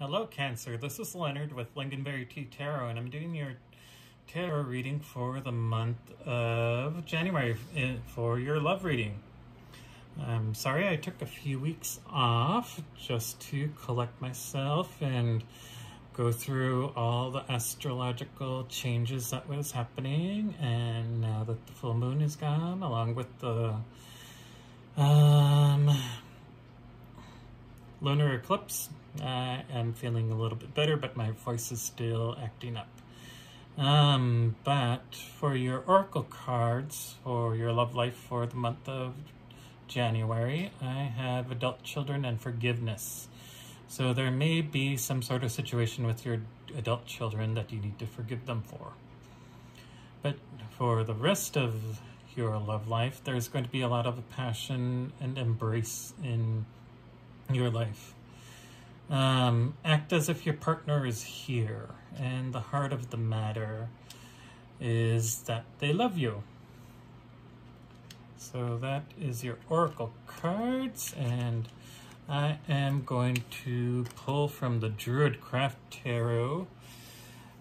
Hello, Cancer. This is Leonard with Lingonberry Tea Tarot, and I'm doing your tarot reading for the month of January eh, for your love reading. I'm sorry I took a few weeks off just to collect myself and go through all the astrological changes that was happening, and now that the full moon is gone, along with the um, lunar eclipse, I am feeling a little bit better, but my voice is still acting up. Um, but for your oracle cards for your love life for the month of January, I have adult children and forgiveness. So there may be some sort of situation with your adult children that you need to forgive them for. But for the rest of your love life, there's going to be a lot of passion and embrace in your life. Um, act as if your partner is here, and the heart of the matter is that they love you. So that is your oracle cards, and I am going to pull from the Druidcraft Tarot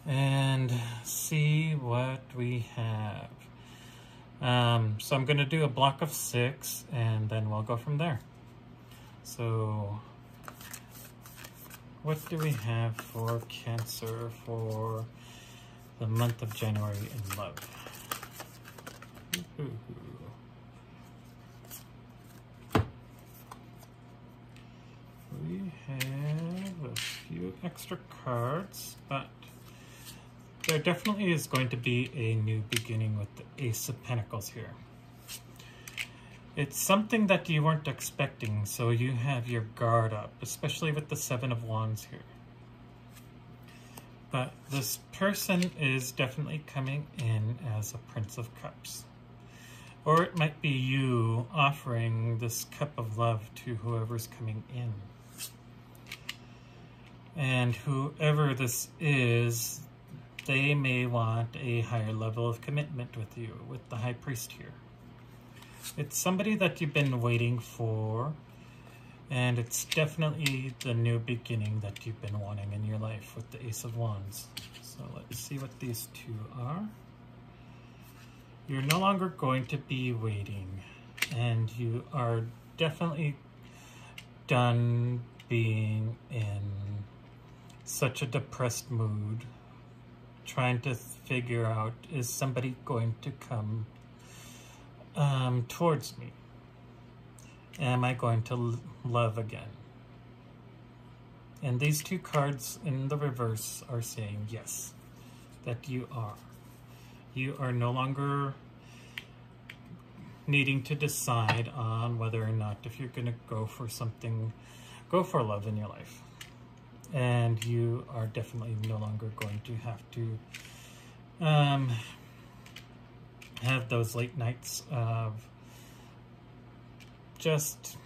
and see what we have. Um, so I'm going to do a block of six, and then we'll go from there. So what do we have for Cancer for the month of January in love? Hmm. We have a few extra cards, but there definitely is going to be a new beginning with the Ace of Pentacles here. It's something that you weren't expecting, so you have your guard up, especially with the Seven of Wands here. But this person is definitely coming in as a Prince of Cups. Or it might be you offering this cup of love to whoever's coming in. And whoever this is, they may want a higher level of commitment with you, with the High Priest here. It's somebody that you've been waiting for, and it's definitely the new beginning that you've been wanting in your life with the Ace of Wands. So let's see what these two are. You're no longer going to be waiting, and you are definitely done being in such a depressed mood, trying to figure out, is somebody going to come um, towards me? Am I going to love again? And these two cards in the reverse are saying yes, that you are. You are no longer needing to decide on whether or not if you're going to go for something, go for love in your life. And you are definitely no longer going to have to um, have those late nights of just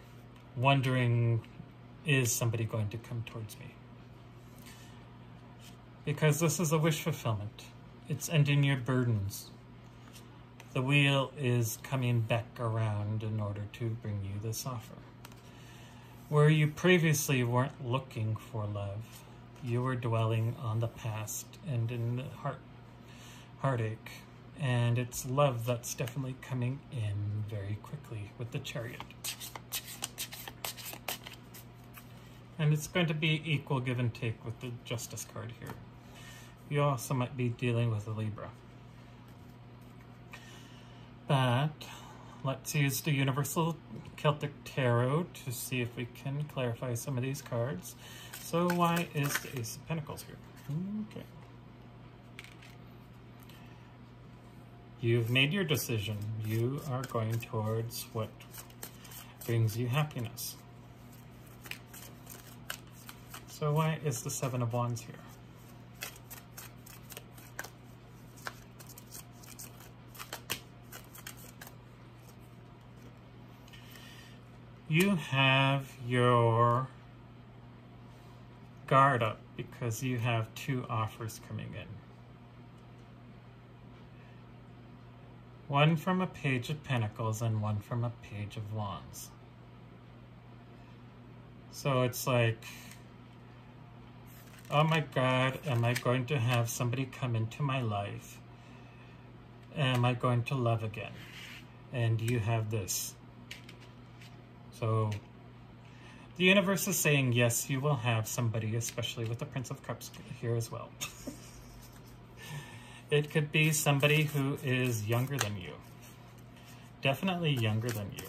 wondering, is somebody going to come towards me? Because this is a wish fulfillment. It's ending your burdens. The wheel is coming back around in order to bring you this offer. Where you previously weren't looking for love, you were dwelling on the past and in the heart, heartache and it's love that's definitely coming in very quickly with the chariot. And it's going to be equal give and take with the justice card here. You also might be dealing with a Libra. But let's use the Universal Celtic Tarot to see if we can clarify some of these cards. So why is the Ace of Pentacles here? Okay. You've made your decision. You are going towards what brings you happiness. So why is the Seven of Wands here? You have your guard up because you have two offers coming in. One from a page of pentacles and one from a page of wands. So it's like oh my God, am I going to have somebody come into my life? Am I going to love again? And you have this. So the universe is saying, yes, you will have somebody, especially with the Prince of Cups here as well. it could be somebody who is younger than you. Definitely younger than you.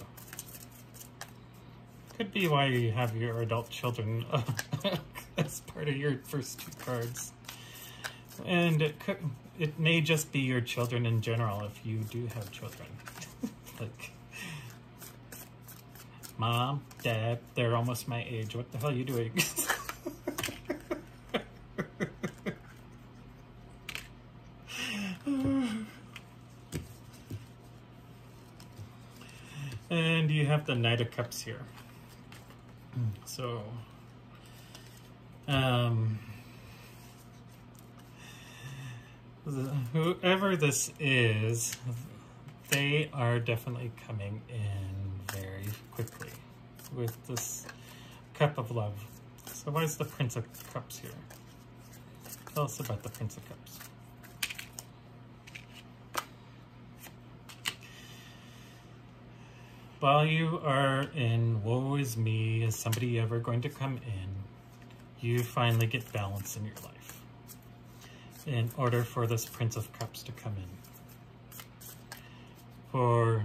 Could be why you have your adult children as part of your first two cards. And it could, it may just be your children in general if you do have children. like Mom, Dad, they're almost my age. What the hell are you doing? and you have the Knight of Cups here. So, um, whoever this is, they are definitely coming in very quickly with this cup of love. So why is the Prince of Cups here? Tell us about the Prince of Cups. While you are in woe is me, is somebody ever going to come in, you finally get balance in your life in order for this Prince of Cups to come in for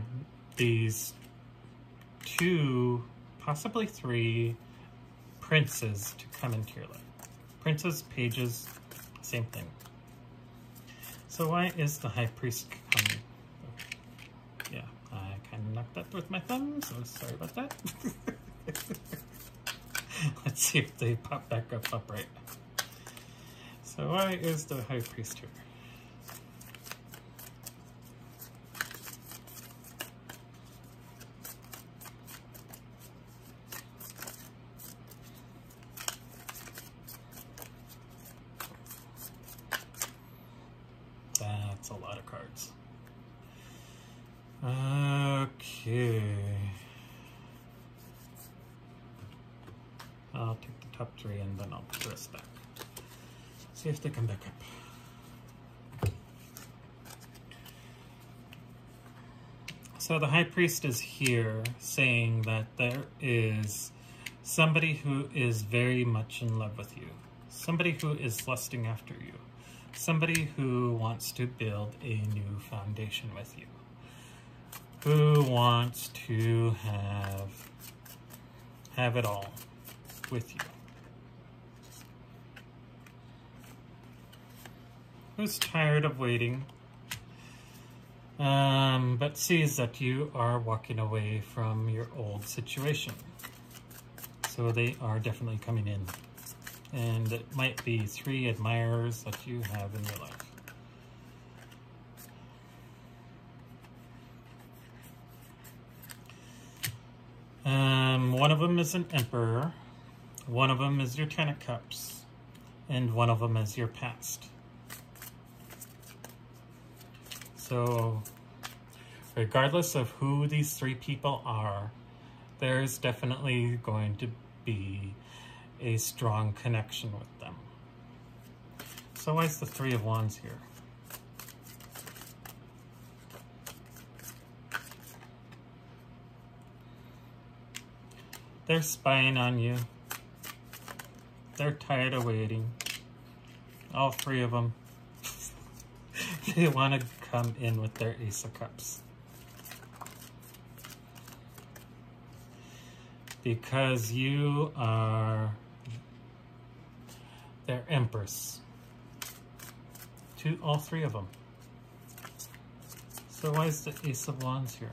these two, possibly three princes to come into your life. Princes, pages, same thing. So why is the High Priest coming? Knocked that with my thumb, so oh, sorry about that. Let's see if they pop back up upright. So why is the High Priest here? See if they come back up. So the high priest is here saying that there is somebody who is very much in love with you, somebody who is lusting after you, somebody who wants to build a new foundation with you, who wants to have have it all with you. who's tired of waiting, um, but sees that you are walking away from your old situation. So they are definitely coming in. And it might be three admirers that you have in your life. Um, one of them is an emperor, one of them is your ten of cups, and one of them is your past. So regardless of who these three people are, there's definitely going to be a strong connection with them. So why is the Three of Wands here? They're spying on you. They're tired of waiting. All three of them. they want to come in with their Ace of Cups. Because you are their Empress. To all three of them. So why is the Ace of Wands here?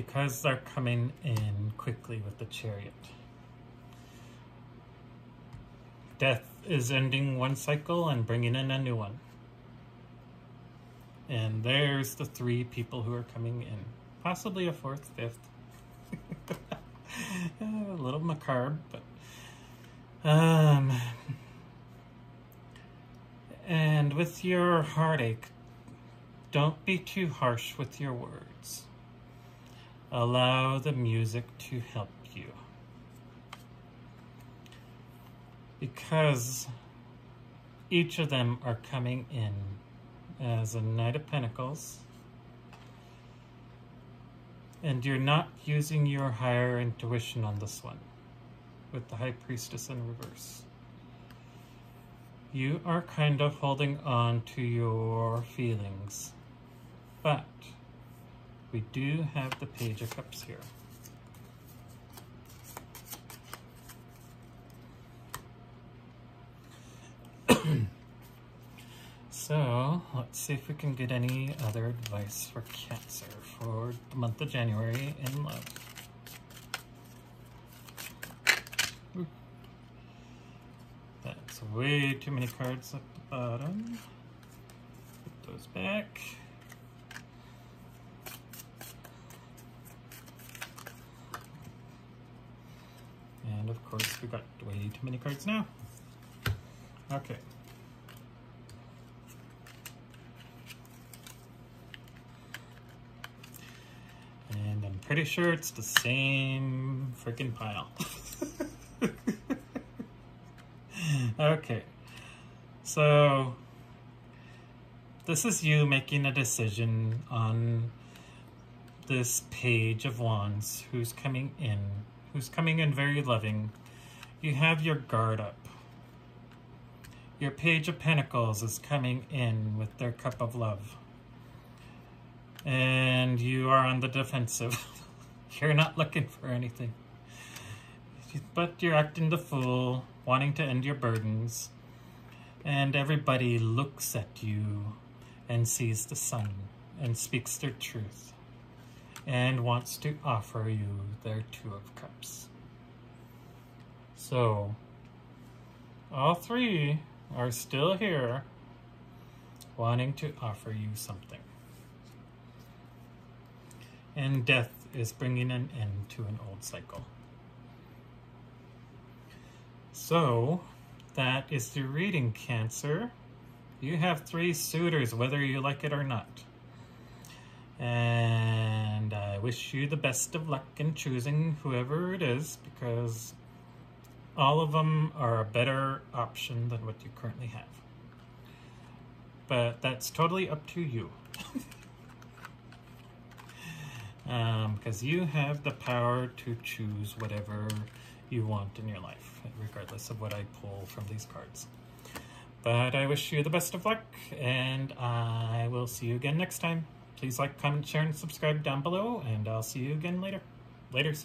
Because they're coming in quickly with the chariot. Death is ending one cycle and bringing in a new one. And there's the three people who are coming in. Possibly a fourth, fifth. a little macabre, but um and with your heartache, don't be too harsh with your words. Allow the music to help you. Because each of them are coming in as a Knight of Pentacles. And you're not using your higher intuition on this one with the High Priestess in reverse. You are kind of holding on to your feelings. But we do have the Page of Cups here. so, let's see if we can get any other advice for Cancer for the month of January in love. That's way too many cards at the bottom. Put those back. And of course, we've got way too many cards now. Okay. And I'm pretty sure it's the same freaking pile. okay. So, this is you making a decision on this page of wands who's coming in who's coming in very loving, you have your guard up. Your Page of Pentacles is coming in with their cup of love. And you are on the defensive. you're not looking for anything. But you're acting the fool, wanting to end your burdens. And everybody looks at you and sees the sun and speaks their truth and wants to offer you their Two of Cups. So, all three are still here wanting to offer you something. And death is bringing an end to an old cycle. So, that is the reading, Cancer. You have three suitors, whether you like it or not. And I wish you the best of luck in choosing whoever it is because all of them are a better option than what you currently have. But that's totally up to you. Because um, you have the power to choose whatever you want in your life, regardless of what I pull from these cards. But I wish you the best of luck, and I will see you again next time. Please like, comment, share, and subscribe down below, and I'll see you again later. Laters.